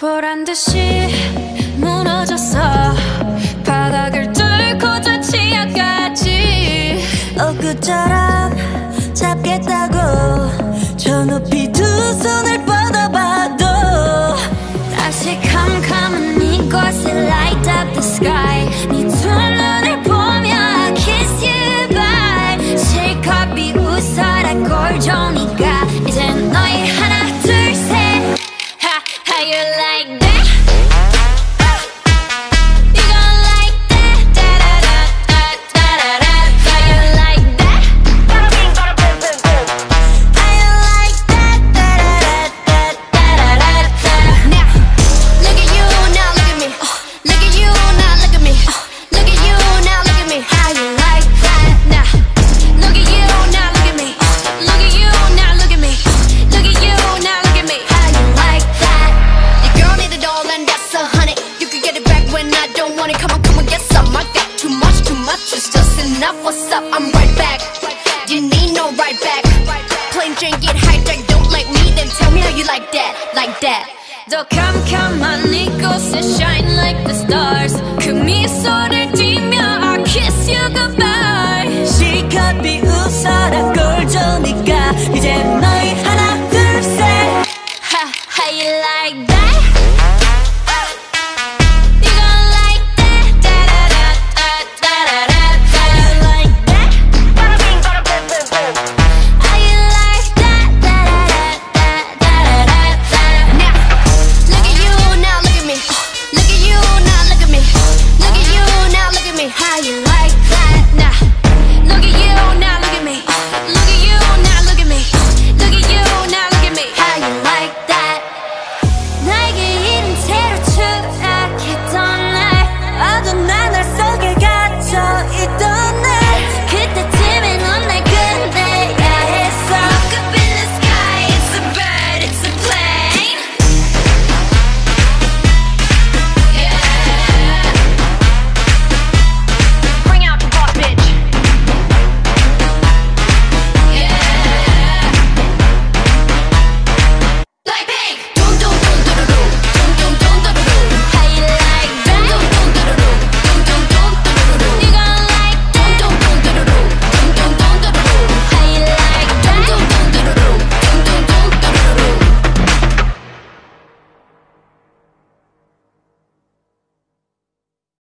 반드시 무너졌어. 바닥을 뚫고 저 치아까지. 엊그처럼 잡겠다고 저 높이 and I don't want it Come on, come on, get some. I got too much, too much It's just enough, what's up? I'm right back. You need no right back. Plain Jane get hijacked. Don't like me, then tell me how you like that Like that. Don't come, come 더 캄캄한 이곳에 shine like the stars. 그 미소를 띠며 I'll kiss you goodbye. She could be 시컷 비웃어라